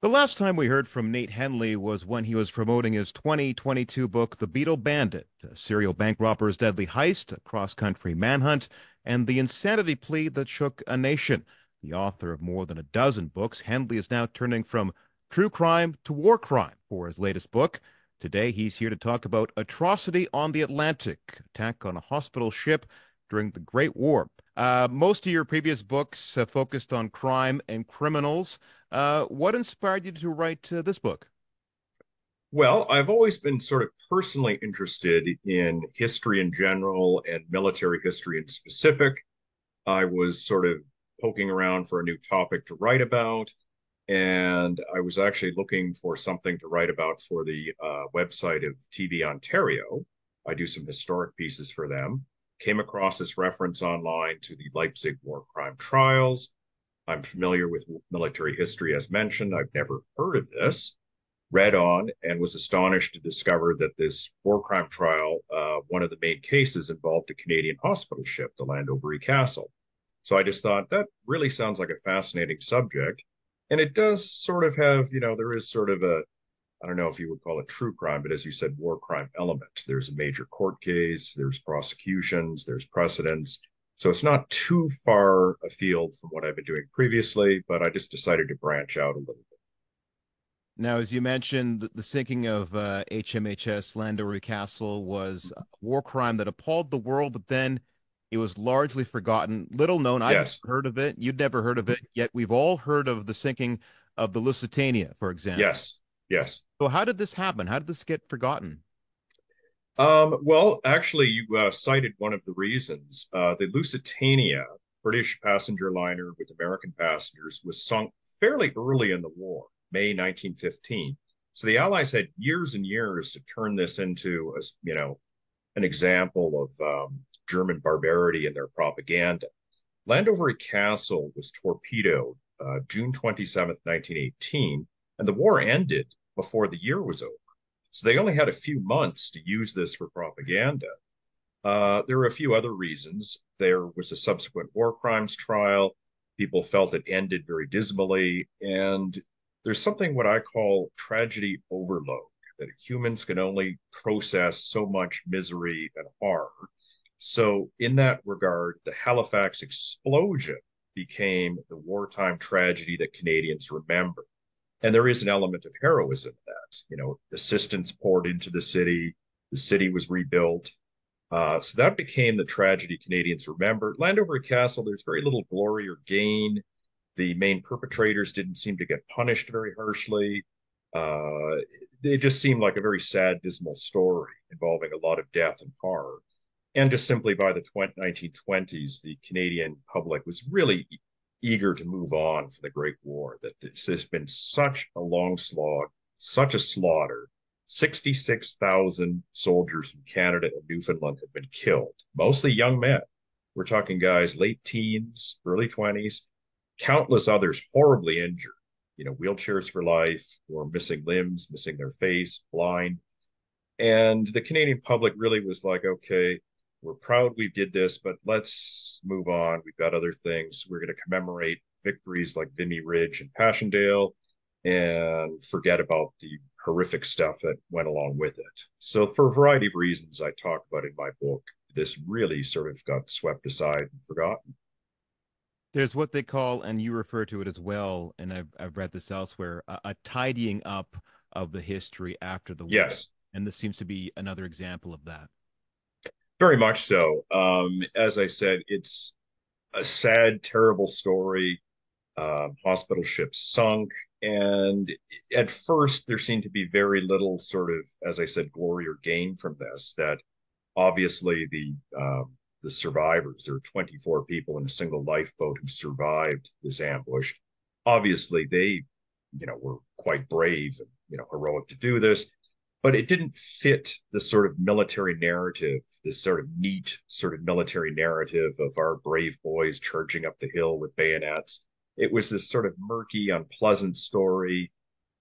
The last time we heard from Nate Hendley was when he was promoting his 2022 book, The Beatle Bandit, a serial bank robber's deadly heist, a cross country manhunt, and the insanity plea that shook a nation. The author of more than a dozen books, Hendley is now turning from true crime to war crime for his latest book. Today, he's here to talk about Atrocity on the Atlantic, attack on a hospital ship during the Great War. Uh, most of your previous books uh, focused on crime and criminals. Uh, what inspired you to write uh, this book? Well, I've always been sort of personally interested in history in general and military history in specific. I was sort of poking around for a new topic to write about, and I was actually looking for something to write about for the uh, website of TV Ontario. I do some historic pieces for them. Came across this reference online to the Leipzig war crime trials I'm familiar with military history as mentioned. I've never heard of this. Read on and was astonished to discover that this war crime trial, uh, one of the main cases involved a Canadian hospital ship, the Llandovery Castle. So I just thought that really sounds like a fascinating subject. And it does sort of have, you know, there is sort of a, I don't know if you would call it true crime, but as you said, war crime element. There's a major court case, there's prosecutions, there's precedents. So it's not too far afield from what I've been doing previously, but I just decided to branch out a little bit. Now, as you mentioned, the sinking of uh, HMHS Llandovery Castle was a war crime that appalled the world, but then it was largely forgotten. Little known. I've yes. heard of it. You'd never heard of it. Yet we've all heard of the sinking of the Lusitania, for example. Yes. Yes. So how did this happen? How did this get forgotten? Um, well, actually, you uh, cited one of the reasons. Uh, the Lusitania, British passenger liner with American passengers, was sunk fairly early in the war, May 1915. So the Allies had years and years to turn this into, a, you know, an example of um, German barbarity in their propaganda. Llandovery Castle was torpedoed uh, June 27, 1918, and the war ended before the year was over. So they only had a few months to use this for propaganda. Uh, there were a few other reasons. There was a subsequent war crimes trial. People felt it ended very dismally. And there's something what I call tragedy overload that humans can only process so much misery and horror. So, in that regard, the Halifax explosion became the wartime tragedy that Canadians remember. And there is an element of heroism that. You know, assistance poured into the city, the city was rebuilt. Uh, so that became the tragedy Canadians remember. Llandovery Castle, there's very little glory or gain. The main perpetrators didn't seem to get punished very harshly. Uh, it just seemed like a very sad, dismal story involving a lot of death and horror. And just simply by the 1920s, the Canadian public was really eager to move on for the Great War, that this has been such a long slog, such a slaughter. 66,000 soldiers from Canada and Newfoundland have been killed, mostly young men. We're talking guys late teens, early 20s, countless others horribly injured, you know, wheelchairs for life or missing limbs, missing their face, blind. And the Canadian public really was like, okay, we're proud we did this, but let's move on. We've got other things. We're going to commemorate victories like Vimy Ridge and Passchendaele and forget about the horrific stuff that went along with it. So, for a variety of reasons I talk about in my book, this really sort of got swept aside and forgotten. There's what they call, and you refer to it as well, and I've, I've read this elsewhere, a, a tidying up of the history after the war. Yes. And this seems to be another example of that. Very much so. Um, as I said, it's a sad, terrible story. Um, hospital ship sunk. And at first, there seemed to be very little sort of, as I said, glory or gain from this. That obviously the um, the survivors, there were 24 people in a single lifeboat who survived this ambush. Obviously, they, you know, were quite brave and you know heroic to do this but it didn't fit the sort of military narrative, this sort of neat sort of military narrative of our brave boys charging up the hill with bayonets. It was this sort of murky, unpleasant story.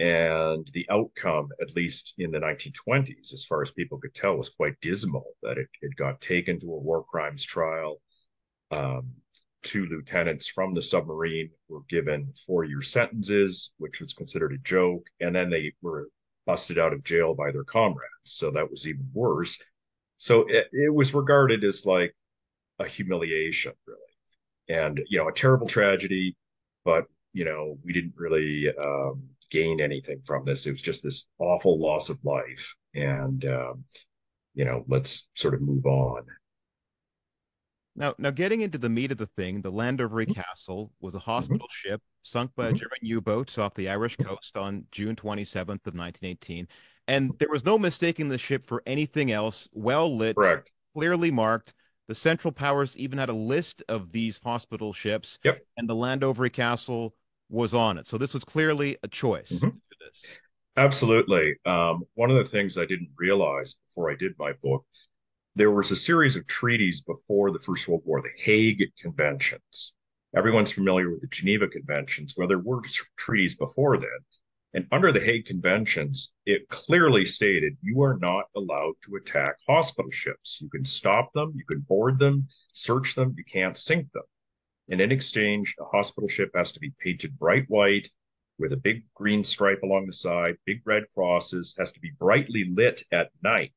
And the outcome, at least in the 1920s, as far as people could tell, was quite dismal that it, it got taken to a war crimes trial. Um, two lieutenants from the submarine were given four year sentences, which was considered a joke. And then they were busted out of jail by their comrades. So that was even worse. So it, it was regarded as like a humiliation, really. And, you know, a terrible tragedy, but, you know, we didn't really um, gain anything from this. It was just this awful loss of life. And, um, you know, let's sort of move on. Now, now getting into the meat of the thing, the Llandovery mm-hmm. Castle was a mm-hmm. hospital mm-hmm. ship sunk by mm-hmm. German U-boats off the Irish coast on June 27th of 1918, and there was no mistaking the ship for anything else. Well lit, Correct. clearly marked. The Central Powers even had a list of these hospital ships, yep. and the Llandovery Castle was on it. So this was clearly a choice. Mm-hmm. Absolutely. Um, one of the things I didn't realize before I did my book there was a series of treaties before the First World War, the Hague Conventions. Everyone's familiar with the Geneva Conventions. Well, there were treaties before then. And under the Hague Conventions, it clearly stated you are not allowed to attack hospital ships. You can stop them, you can board them, search them, you can't sink them. And in exchange, a hospital ship has to be painted bright white with a big green stripe along the side, big red crosses, has to be brightly lit at night.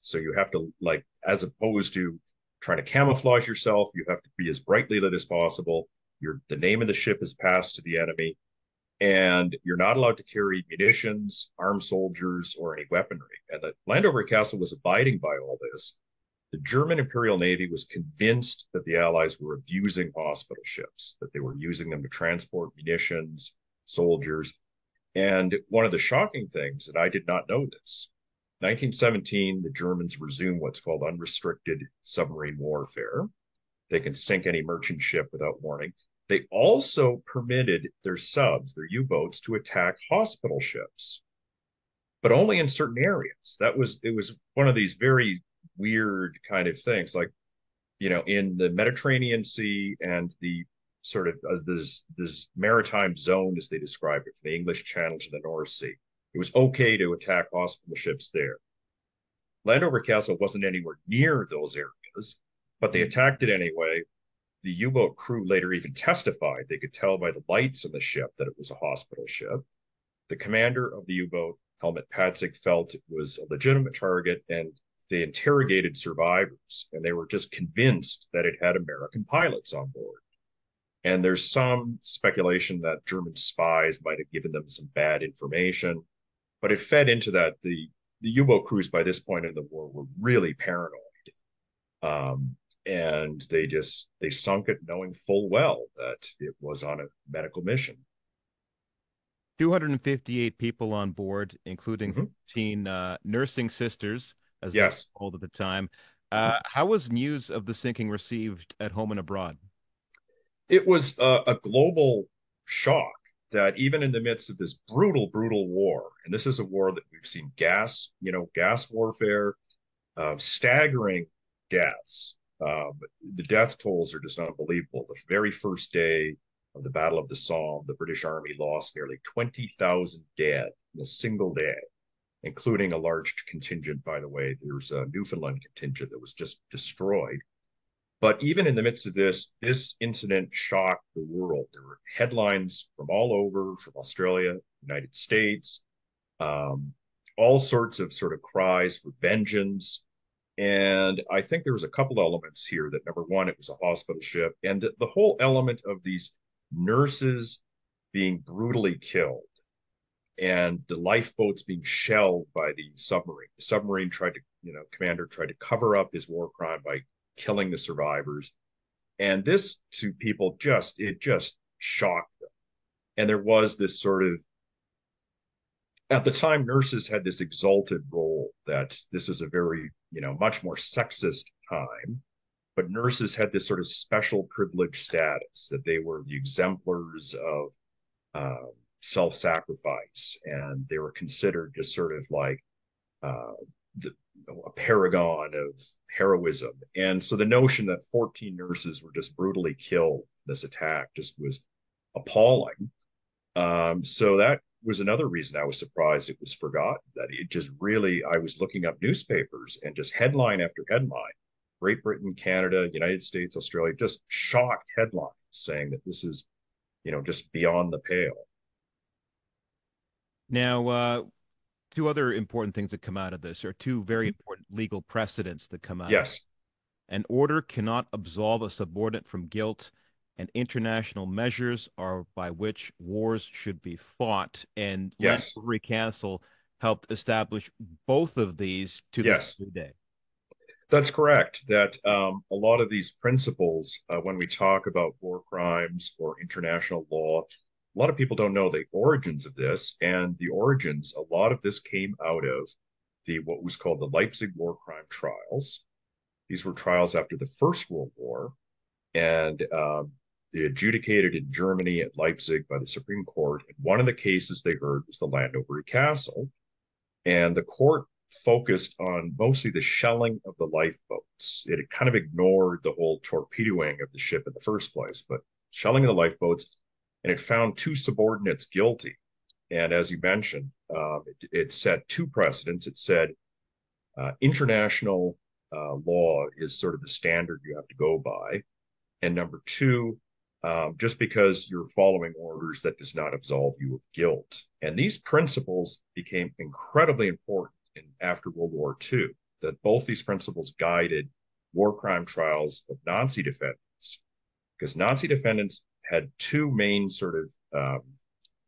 So you have to like, as opposed to trying to camouflage yourself, you have to be as brightly lit as possible. Your the name of the ship is passed to the enemy, and you're not allowed to carry munitions, armed soldiers, or any weaponry. And the Llandovery Castle was abiding by all this. The German Imperial Navy was convinced that the Allies were abusing hospital ships, that they were using them to transport munitions, soldiers. And one of the shocking things that I did not know this 1917, the Germans resume what's called unrestricted submarine warfare. They can sink any merchant ship without warning. They also permitted their subs, their U boats, to attack hospital ships, but only in certain areas. That was, it was one of these very weird kind of things. Like, you know, in the Mediterranean Sea and the sort of uh, this, this maritime zone, as they describe it, from the English Channel to the North Sea it was okay to attack hospital ships there. Llandovery Castle wasn't anywhere near those areas, but they attacked it anyway. The U boat crew later even testified they could tell by the lights on the ship that it was a hospital ship. The commander of the U boat, Helmut Patzig, felt it was a legitimate target and they interrogated survivors and they were just convinced that it had American pilots on board. And there's some speculation that German spies might have given them some bad information but it fed into that. The the U-boat crews by this point in the war were really paranoid, um, and they just they sunk it knowing full well that it was on a medical mission. 258 people on board, including mm-hmm. 15 uh, nursing sisters, as yes. they were called at the time. Uh, how was news of the sinking received at home and abroad? It was uh, a global shock that even in the midst of this brutal, brutal war, and this is a war that we've seen gas, you know, gas warfare, uh, staggering deaths. Um, the death tolls are just unbelievable. The very first day of the Battle of the Somme, the British Army lost nearly 20,000 dead in a single day, including a large contingent, by the way. There's a Newfoundland contingent that was just destroyed. But even in the midst of this, this incident shocked the world. There were headlines from all over, from Australia, United States, um, all sorts of sort of cries for vengeance. And I think there was a couple elements here that number one, it was a hospital ship, and the, the whole element of these nurses being brutally killed and the lifeboats being shelled by the submarine. The submarine tried to, you know, commander tried to cover up his war crime by killing the survivors. And this to people just, it just shocked them. And there was this sort of, at the time, nurses had this exalted role that this is a very, you know, much more sexist time. But nurses had this sort of special privilege status that they were the exemplars of uh, self sacrifice. And they were considered just sort of like uh, the, a paragon of heroism. And so the notion that 14 nurses were just brutally killed this attack just was appalling. Um, so that was another reason I was surprised it was forgotten. That it just really, I was looking up newspapers and just headline after headline Great Britain, Canada, United States, Australia, just shocked headlines saying that this is, you know, just beyond the pale. Now, uh, two other important things that come out of this are two very mm-hmm. important legal precedents that come out. Yes. An order cannot absolve a subordinate from guilt, and international measures are by which wars should be fought. And yes. Castle helped establish both of these to yes. this day. That's correct. That um, a lot of these principles, uh, when we talk about war crimes or international law, a lot of people don't know the origins of this. And the origins, a lot of this came out of the what was called the Leipzig war crime trials. These were trials after the First World War, and um, they adjudicated in Germany at Leipzig by the Supreme Court. And one of the cases they heard was the Llandovery Castle. And the court focused on mostly the shelling of the lifeboats. It kind of ignored the whole torpedoing of the ship in the first place, but shelling of the lifeboats, and it found two subordinates guilty. And as you mentioned, um, it, it, set two precedents. It said uh, international uh, law is sort of the standard you have to go by. And number two, um, just because you're following orders that does not absolve you of guilt. And these principles became incredibly important in after World War II. That both these principles guided war crime trials of Nazi defendants, because Nazi defendants had two main sort of um,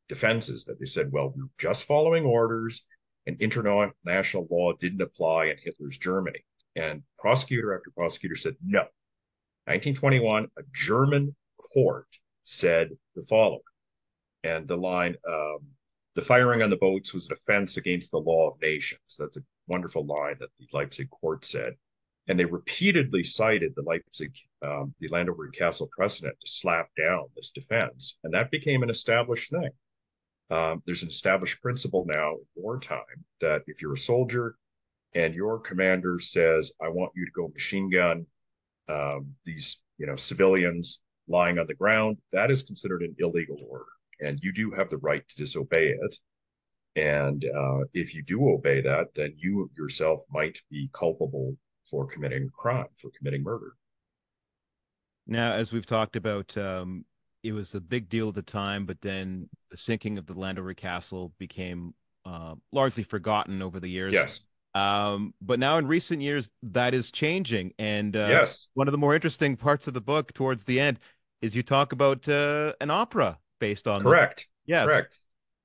defenses that they said, well, we're just following orders, and international law didn't apply in Hitler's Germany. And prosecutor after prosecutor said, no. 1921, a German court said the following. And the line, um, the firing on the boats was an offense against the law of nations. That's a wonderful line that the Leipzig court said. And they repeatedly cited the Leipzig, um, the Llandovery Castle precedent to slap down this defense. And that became an established thing. Um, there's an established principle now in wartime that if you're a soldier and your commander says, I want you to go machine gun um, these, you know, civilians lying on the ground, that is considered an illegal order. And you do have the right to disobey it. And uh, if you do obey that, then you yourself might be culpable for committing crime, for committing murder. Now, as we've talked about, um, it was a big deal at the time, but then the sinking of the Llandovery Castle became uh, largely forgotten over the years. Yes. Um, but now in recent years, that is changing. And uh, yes, one of the more interesting parts of the book towards the end is you talk about uh, an opera based on correct. Yes, correct.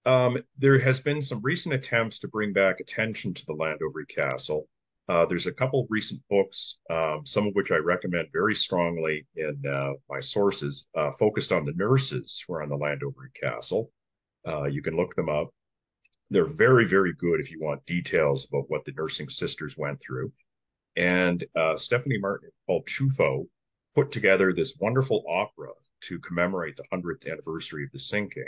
Um, there has been some recent attempts to bring back attention to the Llandovery Castle. Uh, there's a couple recent books, um, some of which I recommend very strongly in uh, my sources, uh, focused on the nurses who are on the Llandovery Castle. Uh, you can look them up. They're very, very good if you want details about what the nursing sisters went through. And uh, Stephanie Martin Paul Ciufo put together this wonderful opera to commemorate the 100th anniversary of the sinking.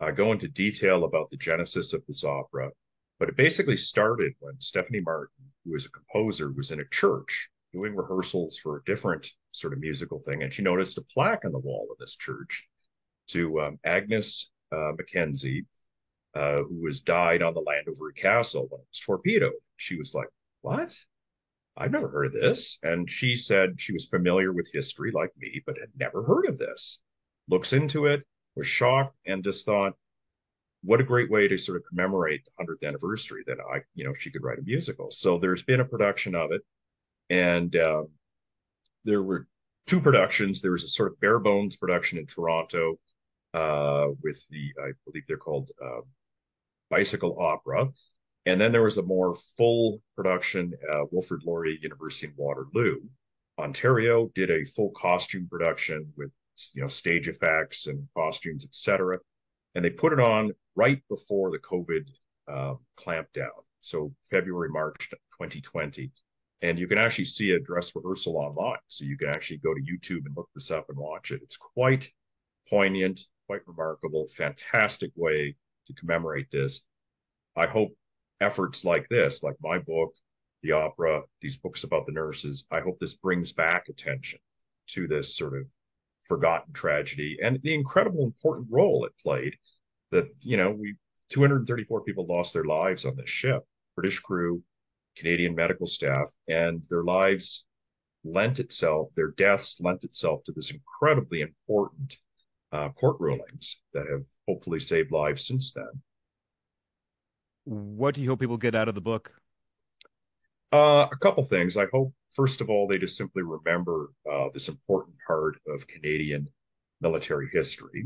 I go into detail about the genesis of this opera, but it basically started when Stephanie Martin, who is a composer, was in a church doing rehearsals for a different sort of musical thing, and she noticed a plaque on the wall of this church to um, Agnes uh, Mackenzie, uh, who was died on the Llandovery Castle when it was torpedoed. She was like, "What? I've never heard of this. And she said she was familiar with history like me, but had never heard of this. Looks into it, was shocked, and just thought, what a great way to sort of commemorate the 100th anniversary that I, you know, she could write a musical. So there's been a production of it. And um, there were two productions. There was a sort of bare bones production in Toronto uh, with the, I believe they're called uh, Bicycle Opera. And then there was a more full production Wilfrid Laurier University in Waterloo. Ontario did a full costume production with you know stage effects and costumes, etc. And they put it on right before the COVID uh, clampdown, so February March 2020. And you can actually see a dress rehearsal online, so you can actually go to YouTube and look this up and watch it. It's quite poignant, quite remarkable, fantastic way to commemorate this. I hope efforts like this, like my book, the opera, these books about the nurses, I hope this brings back attention to this sort of forgotten tragedy and the incredible important role it played that, you know, we 234 people lost their lives on this ship, British crew, Canadian medical staff, and their lives lent itself, their deaths lent itself to this incredibly important uh, court rulings that have hopefully saved lives since then. What do you hope people get out of the book? Uh, a couple things. I hope, first of all, they just simply remember uh, this important part of Canadian military history,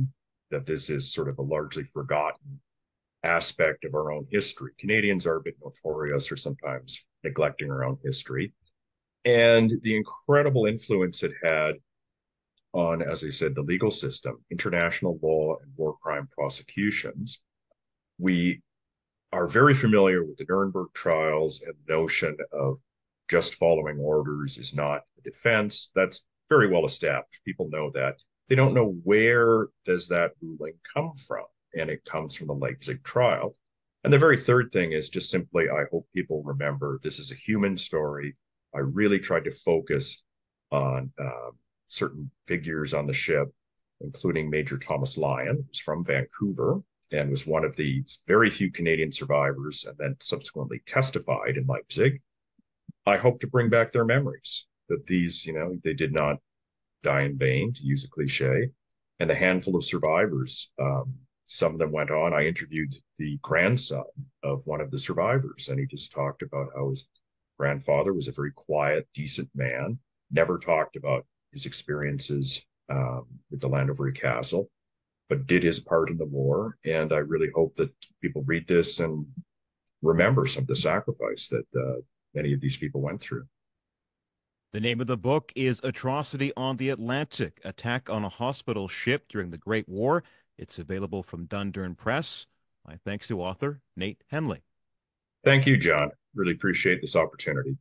that this is sort of a largely forgotten aspect of our own history. Canadians are a bit notorious for sometimes neglecting our own history. And the incredible influence it had on, as I said, the legal system, international law, and war crime prosecutions. We are very familiar with the Nuremberg trials and the notion of just following orders is not a defense. That's very well established. People know that. They don't know where does that ruling come from, and it comes from the Leipzig trial. And the very third thing is just simply, I hope people remember this is a human story. I really tried to focus on uh, certain figures on the ship, including Major Thomas Lyon, who's from Vancouver and was one of the very few Canadian survivors and then subsequently testified in Leipzig. I hope to bring back their memories that these, you know, they did not die in vain, to use a cliche. And the handful of survivors, um, some of them went on. I interviewed the grandson of one of the survivors, and he just talked about how his grandfather was a very quiet, decent man, never talked about his experiences um, with the Llandovery Castle, but did his part in the war. And I really hope that people read this and remember some of the sacrifice that uh, many of these people went through. The name of the book is Atrocity on the Atlantic Attack on a Hospital Ship During the Great War. It's available from Dundurn Press. My thanks to author Nate Hendley. Thank you, John. Really appreciate this opportunity.